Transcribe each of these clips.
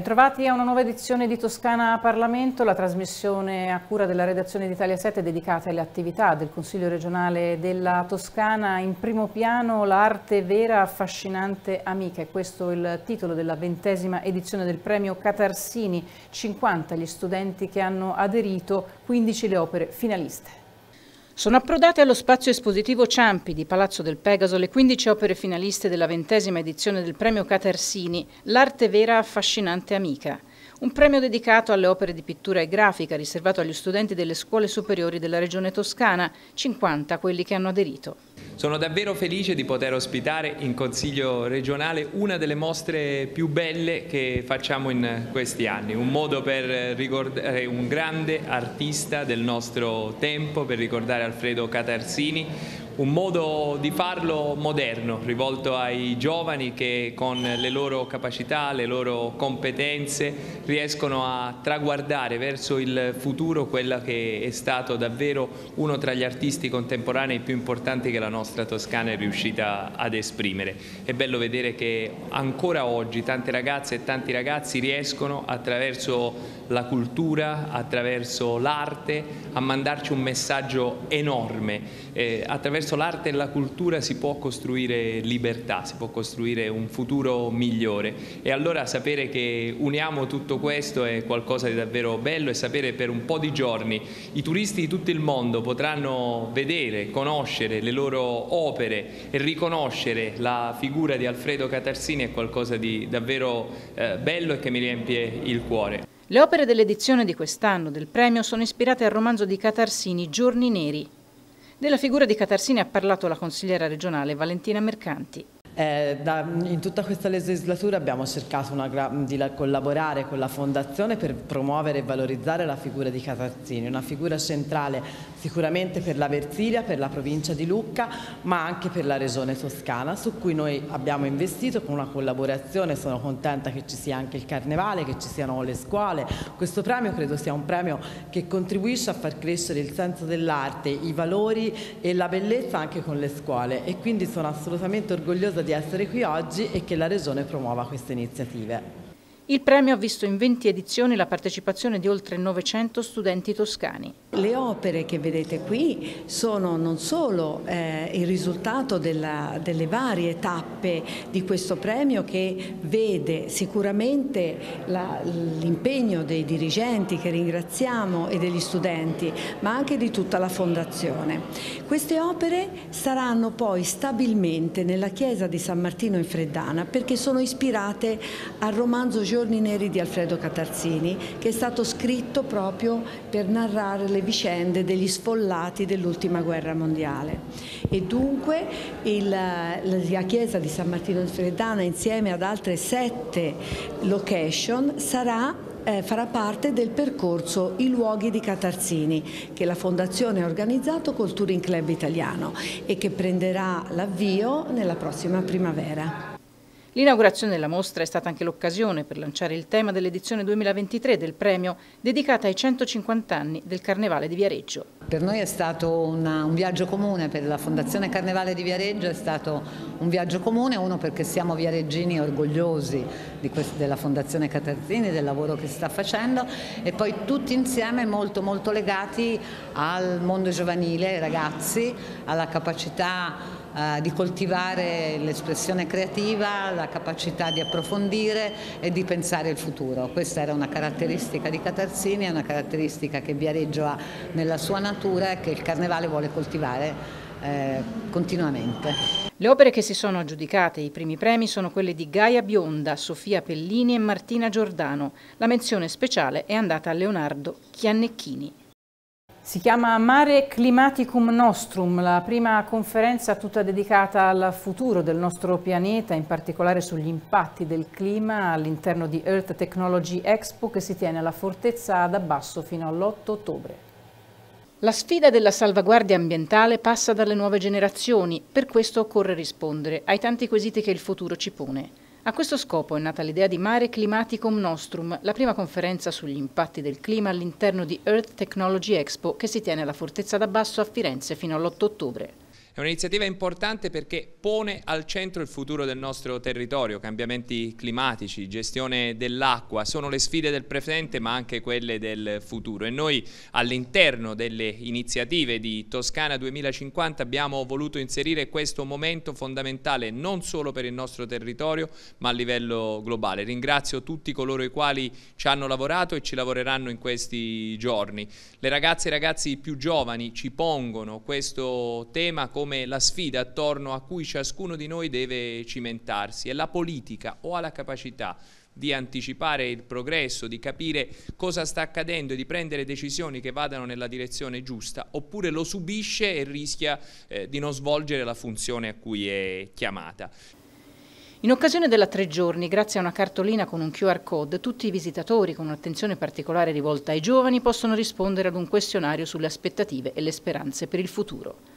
Bentrovati a una nuova edizione di Toscana Parlamento, la trasmissione a cura della redazione di Italia 7 dedicata alle attività del Consiglio regionale della Toscana. In primo piano l'arte vera, affascinante amica, è questo il titolo della ventesima edizione del premio Catarsini, 50 gli studenti che hanno aderito, 15 le opere finaliste. Sono approdate allo spazio espositivo Ciampi di Palazzo del Pegaso le 15 opere finaliste della ventesima edizione del premio Catersini, L'arte vera affascinante amica. Un premio dedicato alle opere di pittura e grafica riservato agli studenti delle scuole superiori della regione toscana, 50 quelli che hanno aderito. Sono davvero felice di poter ospitare in Consiglio regionale una delle mostre più belle che facciamo in questi anni, un modo per ricordare un grande artista del nostro tempo, per ricordare Alfredo Catarsini, un modo di farlo moderno, rivolto ai giovani che con le loro capacità, le loro competenze riescono a traguardare verso il futuro quella che è stato davvero uno tra gli artisti contemporanei più importanti che la nostra Toscana è riuscita ad esprimere. È bello vedere che ancora oggi tante ragazze e tanti ragazzi riescono attraverso la cultura, attraverso l'arte a mandarci un messaggio enorme. Eh, attraverso l'arte e la cultura si può costruire libertà, si può costruire un futuro migliore e allora sapere che uniamo tutto questo è qualcosa di davvero bello e sapere per un po' di giorni i turisti di tutto il mondo potranno vedere, conoscere le loro opere e riconoscere la figura di Alfredo Catarsini è qualcosa di davvero eh, bello e che mi riempie il cuore. Le opere dell'edizione di quest'anno del premio sono ispirate al romanzo di Catarsini Giorni Neri. Della figura di Catarsini ha parlato la consigliera regionale Valentina Mercanti. Eh, da, in tutta questa legislatura abbiamo cercato una, di collaborare con la Fondazione per promuovere e valorizzare la figura di Catarzini, una figura centrale sicuramente per la Versilia, per la provincia di Lucca, ma anche per la regione toscana, su cui noi abbiamo investito con una collaborazione, sono contenta che ci sia anche il Carnevale, che ci siano le scuole. Questo premio credo sia un premio che contribuisce a far crescere il senso dell'arte, i valori e la bellezza anche con le scuole e quindi sono assolutamente orgogliosa di essere qui oggi e che la Regione promuova queste iniziative. Il premio ha visto in 20 edizioni la partecipazione di oltre 900 studenti toscani. Le opere che vedete qui sono non solo eh, il risultato della, delle varie tappe di questo premio che vede sicuramente l'impegno dei dirigenti che ringraziamo e degli studenti, ma anche di tutta la fondazione. Queste opere saranno poi stabilmente nella chiesa di San Martino in Freddana perché sono ispirate al romanzo Giorgio Giorni neri di Alfredo Catarzini che è stato scritto proprio per narrare le vicende degli sfollati dell'ultima guerra mondiale e dunque il, la chiesa di San Martino di Freddana insieme ad altre sette location sarà eh, farà parte del percorso I luoghi di Catarzini che la Fondazione ha organizzato col Touring Club italiano e che prenderà l'avvio nella prossima primavera. L'inaugurazione della mostra è stata anche l'occasione per lanciare il tema dell'edizione 2023 del premio dedicata ai 150 anni del Carnevale di Viareggio. Per noi è stato una, un viaggio comune, per la Fondazione Carnevale di Viareggio è stato un viaggio comune, uno perché siamo viareggini orgogliosi questo, della Fondazione Catarzini, del lavoro che sta facendo e poi tutti insieme molto molto legati al mondo giovanile, ai ragazzi, alla capacità eh, di coltivare l'espressione creativa, la capacità di approfondire e di pensare il futuro. Questa era una caratteristica di Catarzini, è una caratteristica che Viareggio ha nella sua natura e che il Carnevale vuole coltivare eh, continuamente. Le opere che si sono aggiudicate i primi premi sono quelle di Gaia Bionda, Sofia Pellini e Martina Giordano. La menzione speciale è andata a Leonardo Chiannecchini. Si chiama Mare Climaticum Nostrum, la prima conferenza tutta dedicata al futuro del nostro pianeta, in particolare sugli impatti del clima all'interno di Earth Technology Expo che si tiene alla Fortezza ad Abbasso fino all'8 ottobre. La sfida della salvaguardia ambientale passa dalle nuove generazioni, per questo occorre rispondere ai tanti quesiti che il futuro ci pone. A questo scopo è nata l'idea di Mare Climaticum Nostrum, la prima conferenza sugli impatti del clima all'interno di Earth Technology Expo che si tiene alla Fortezza d'Abbasso a Firenze fino all'8 ottobre. È un'iniziativa importante perché pone al centro il futuro del nostro territorio, cambiamenti climatici, gestione dell'acqua, sono le sfide del presente ma anche quelle del futuro e noi all'interno delle iniziative di Toscana 2050 abbiamo voluto inserire questo momento fondamentale non solo per il nostro territorio ma a livello globale. Ringrazio tutti coloro i quali ci hanno lavorato e ci lavoreranno in questi giorni. Le ragazze e i ragazzi più giovani ci pongono questo tema come la sfida attorno a cui ciascuno di noi deve cimentarsi e la politica o ha la capacità di anticipare il progresso, di capire cosa sta accadendo e di prendere decisioni che vadano nella direzione giusta, oppure lo subisce e rischia eh, di non svolgere la funzione a cui è chiamata. In occasione della tre giorni, grazie a una cartolina con un QR code, tutti i visitatori con un'attenzione particolare rivolta ai giovani possono rispondere ad un questionario sulle aspettative e le speranze per il futuro.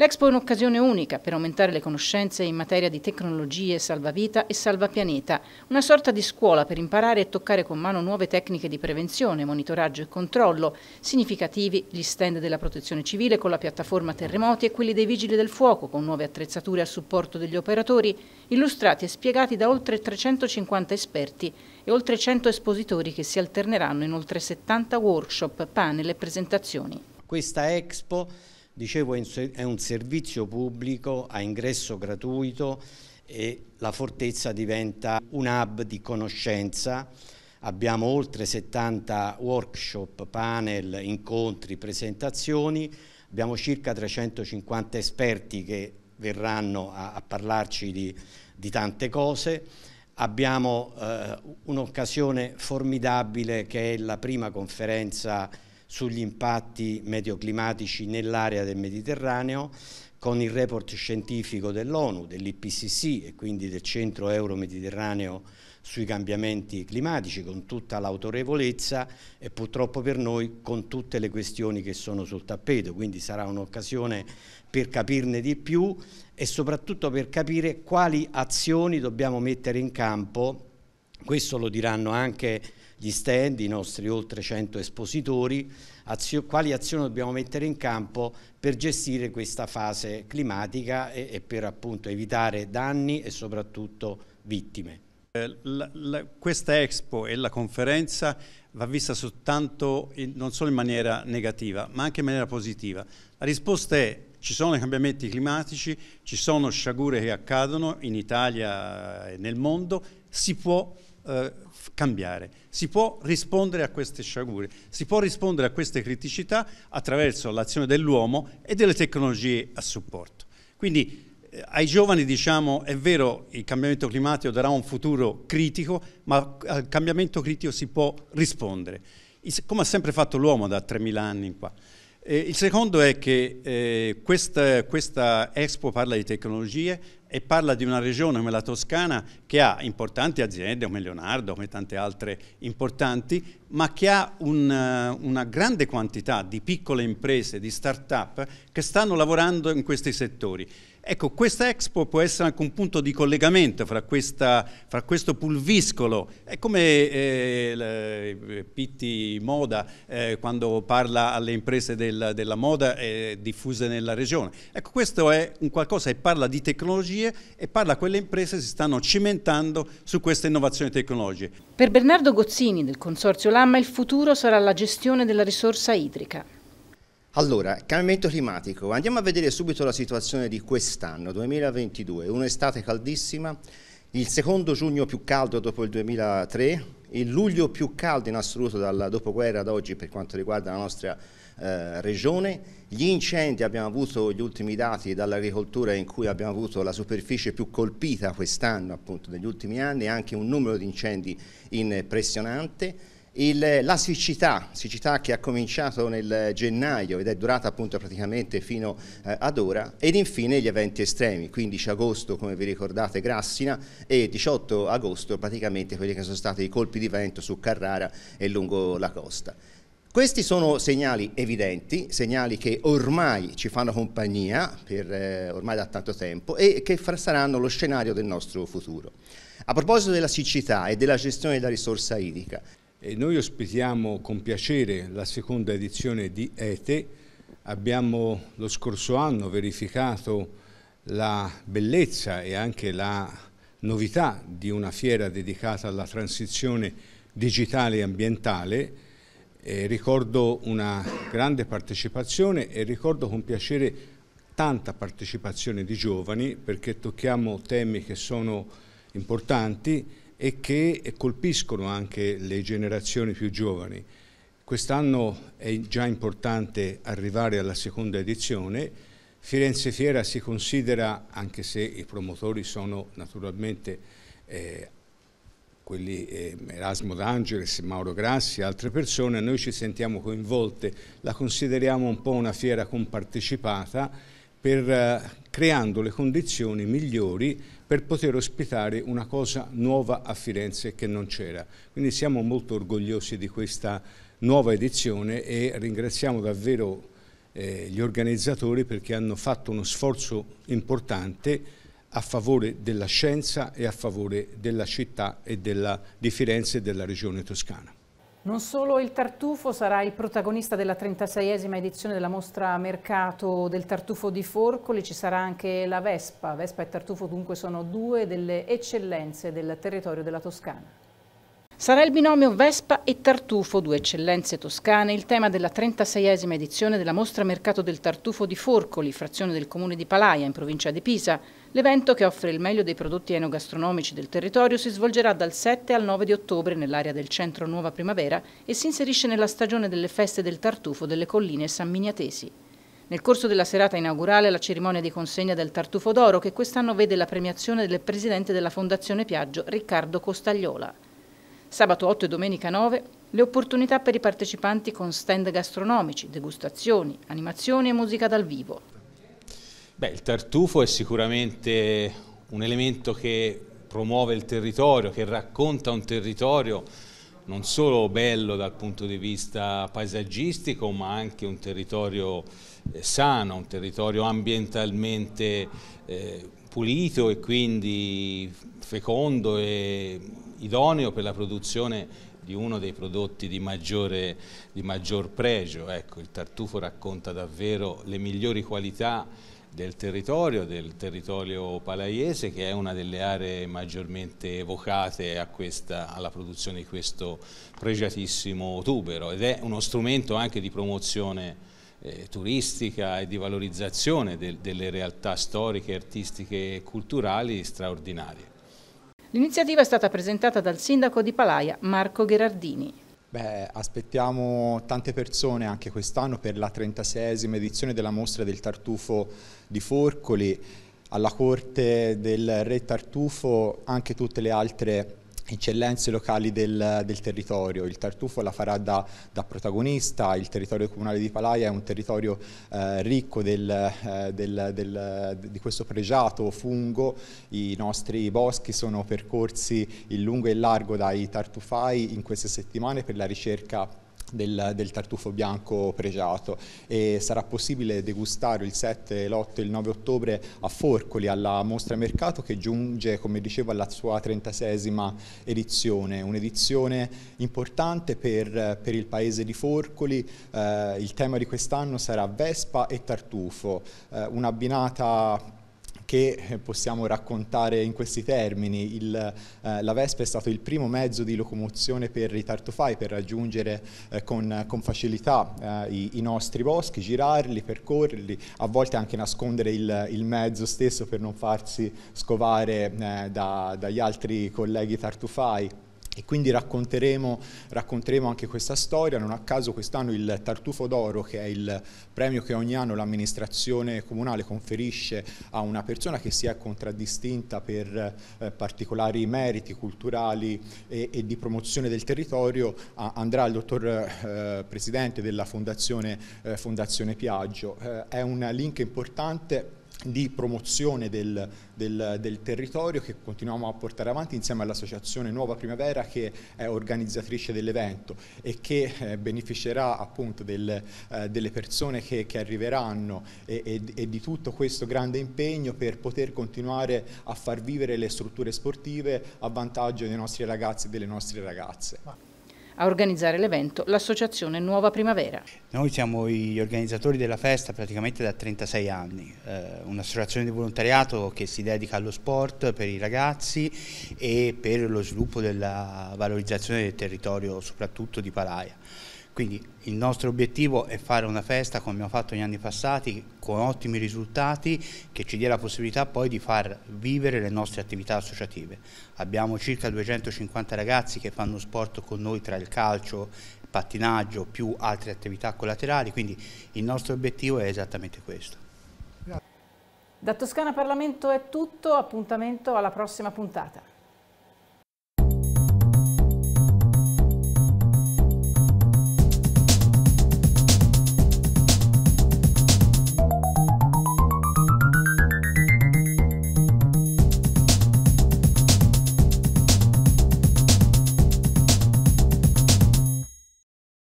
L'Expo è un'occasione unica per aumentare le conoscenze in materia di tecnologie salvavita e salvapianeta, una sorta di scuola per imparare e toccare con mano nuove tecniche di prevenzione, monitoraggio e controllo, significativi gli stand della protezione civile con la piattaforma terremoti e quelli dei vigili del fuoco con nuove attrezzature a supporto degli operatori, illustrati e spiegati da oltre 350 esperti e oltre 100 espositori che si alterneranno in oltre 70 workshop, panel e presentazioni. Questa Expo Dicevo è un servizio pubblico a ingresso gratuito e la fortezza diventa un hub di conoscenza. Abbiamo oltre 70 workshop, panel, incontri, presentazioni, abbiamo circa 350 esperti che verranno a, a parlarci di, di, tante cose. Abbiamo eh, un'occasione formidabile che è la prima conferenza sugli impatti meteoclimatici nell'area del Mediterraneo con il report scientifico dell'ONU, dell'IPCC e quindi del Centro Euro-Mediterraneo sui cambiamenti climatici con tutta l'autorevolezza e purtroppo per noi con tutte le questioni che sono sul tappeto, quindi sarà un'occasione per capirne di più e soprattutto per capire quali azioni dobbiamo mettere in campo, questo lo diranno anche gli stand, i nostri oltre 100 espositori, azio, quali azioni dobbiamo mettere in campo per gestire questa fase climatica e, e per appunto evitare danni e soprattutto vittime. Eh, la, la, questa Expo e la conferenza va vista soltanto in, non solo in maniera negativa, ma anche in maniera positiva. La risposta è ci sono i cambiamenti climatici, ci sono sciagure che accadono in Italia e nel mondo, si può eh, cambiare. Si può rispondere a queste sciagure, si può rispondere a queste criticità attraverso l'azione dell'uomo e delle tecnologie a supporto. Quindi eh, ai giovani diciamo è vero il cambiamento climatico darà un futuro critico, ma al cambiamento critico si può rispondere, come ha sempre fatto l'uomo da 3.000 anni in qua. Eh, il secondo è che eh, questa, questa Expo parla di tecnologie, e parla di una regione come la Toscana che ha importanti aziende come Leonardo, come tante altre importanti, ma che ha un, una grande quantità di piccole imprese, di start-up che stanno lavorando in questi settori. Ecco, questa Expo può essere anche un punto di collegamento fra, questa, fra questo pulviscolo, è come eh, Pitti Moda eh, quando parla alle imprese del, della moda eh, diffuse nella regione. Ecco, questo è un qualcosa che parla di tecnologie e parla a quelle imprese che si stanno cimentando su queste innovazioni tecnologiche. Per Bernardo Gozzini del Consorzio Lamma il futuro sarà la gestione della risorsa idrica. Allora, cambiamento climatico. Andiamo a vedere subito la situazione di quest'anno, 2022. Un'estate caldissima, il secondo giugno più caldo dopo il 2003, il luglio più caldo in assoluto dal dopoguerra ad oggi per quanto riguarda la nostra eh, regione. Gli incendi, abbiamo avuto gli ultimi dati dall'agricoltura in cui abbiamo avuto la superficie più colpita quest'anno, appunto, negli ultimi anni, anche un numero di incendi impressionante. Il, la siccità, siccità che ha cominciato nel gennaio ed è durata appunto praticamente fino eh, ad ora ed infine gli eventi estremi, 15 agosto come vi ricordate Grassina e 18 agosto praticamente quelli che sono stati i colpi di vento su Carrara e lungo la costa. Questi sono segnali evidenti, segnali che ormai ci fanno compagnia per eh, ormai da tanto tempo e che saranno lo scenario del nostro futuro. A proposito della siccità e della gestione della risorsa idrica, e noi ospitiamo con piacere la seconda edizione di ETE abbiamo lo scorso anno verificato la bellezza e anche la novità di una fiera dedicata alla transizione digitale e ambientale. Eh, ricordo una grande partecipazione e ricordo con piacere tanta partecipazione di giovani perché tocchiamo temi che sono importanti e che colpiscono anche le generazioni più giovani. Quest'anno è già importante arrivare alla seconda edizione. Firenze Fiera si considera, anche se i promotori sono naturalmente eh, quelli eh, Erasmo D'Angeles, Mauro Grassi e altre persone, noi ci sentiamo coinvolte, la consideriamo un po' una fiera compartecipata per, eh, creando le condizioni migliori per poter ospitare una cosa nuova a Firenze che non c'era. Quindi siamo molto orgogliosi di questa nuova edizione e ringraziamo davvero eh, gli organizzatori perché hanno fatto uno sforzo importante a favore della scienza e a favore della città e della, di Firenze e della regione toscana. Non solo il tartufo sarà il protagonista della 36esima edizione della mostra Mercato del Tartufo di Forcoli, ci sarà anche la Vespa. Vespa e Tartufo dunque sono due delle eccellenze del territorio della Toscana. Sarà il binomio Vespa e Tartufo, due eccellenze toscane, il tema della 36esima edizione della Mostra Mercato del Tartufo di Forcoli, frazione del comune di Palaia, in provincia di Pisa. L'evento, che offre il meglio dei prodotti enogastronomici del territorio, si svolgerà dal 7 al 9 di ottobre nell'area del centro Nuova Primavera e si inserisce nella stagione delle feste del Tartufo delle colline Miniatesi. Nel corso della serata inaugurale la cerimonia di consegna del Tartufo d'Oro, che quest'anno vede la premiazione del presidente della Fondazione Piaggio, Riccardo Costagliola. Sabato 8 e domenica 9 le opportunità per i partecipanti con stand gastronomici, degustazioni, animazioni e musica dal vivo. Beh, il tartufo è sicuramente un elemento che promuove il territorio, che racconta un territorio non solo bello dal punto di vista paesaggistico, ma anche un territorio eh, sano, un territorio ambientalmente eh, pulito e quindi fecondo e idoneo per la produzione di uno dei prodotti di, maggiore, di maggior pregio. Ecco, il tartufo racconta davvero le migliori qualità del territorio, del territorio palaiese che è una delle aree maggiormente evocate questa, alla produzione di questo pregiatissimo tubero ed è uno strumento anche di promozione eh, turistica e di valorizzazione del, delle realtà storiche, artistiche e culturali straordinarie. L'iniziativa è stata presentata dal sindaco di Palaia, Marco Gherardini. Beh, aspettiamo tante persone anche quest'anno per la 36esima edizione della mostra del tartufo di Forcoli. Alla corte del re Tartufo anche tutte le altre eccellenze locali del, del, territorio. Il Tartufo la farà da, da, protagonista, il territorio comunale di Palaia è un territorio eh, ricco del, eh, del, di questo pregiato fungo, i nostri boschi sono percorsi in lungo e in largo dai tartufai in queste settimane per la ricerca del, del, tartufo bianco pregiato e sarà possibile degustare il 7, l'8 e il 9 ottobre a Forcoli alla mostra mercato che giunge come dicevo alla sua 36esima edizione, un'edizione importante per, per, il paese di Forcoli, eh, il tema di quest'anno sarà Vespa e Tartufo, eh, un'abbinata che eh, possiamo raccontare in questi termini. Il, eh, la Vespa è stato il primo mezzo di locomozione per i tartufai per raggiungere eh, con, con, facilità eh, i, i, nostri boschi, girarli, percorrerli, a volte anche nascondere il, il mezzo stesso per non farsi scovare eh, da, dagli altri colleghi tartufai e quindi racconteremo, racconteremo, anche questa storia, non a caso quest'anno il Tartufo d'Oro che è il premio che ogni anno l'amministrazione comunale conferisce a una persona che si è contraddistinta per eh, particolari meriti culturali e, e, di promozione del territorio a, andrà al dottor eh, Presidente della Fondazione, eh, Fondazione Piaggio. Eh, è un link importante di promozione del, del, del, territorio che continuiamo a portare avanti insieme all'associazione Nuova Primavera che è organizzatrice dell'evento e che eh, beneficerà appunto del, eh, delle persone che, che arriveranno e, e, e, di tutto questo grande impegno per poter continuare a far vivere le strutture sportive a vantaggio dei nostri ragazzi e delle nostre ragazze. A organizzare l'evento l'associazione Nuova Primavera. Noi siamo gli organizzatori della festa praticamente da 36 anni, eh, un'associazione di volontariato che si dedica allo sport per i ragazzi e per lo sviluppo della valorizzazione del territorio soprattutto di Palaia. Quindi il nostro obiettivo è fare una festa come abbiamo fatto negli anni passati con ottimi risultati che ci dia la possibilità poi di far vivere le nostre attività associative. Abbiamo circa 250 ragazzi che fanno sport con noi tra il calcio, pattinaggio più altre attività collaterali, quindi il nostro obiettivo è esattamente questo. Da Toscana Parlamento è tutto, appuntamento alla prossima puntata.